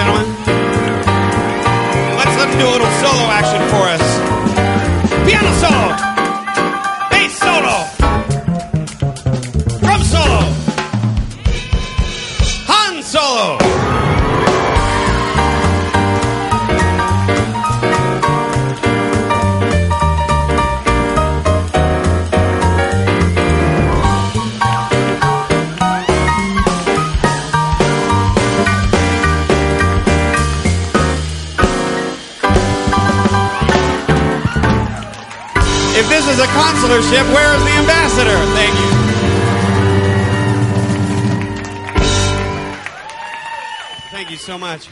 gentlemen. Let's let him do a little solo action for us. If this is a consular ship, where is the ambassador? Thank you. Thank you so much.